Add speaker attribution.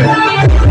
Speaker 1: Come on, come on.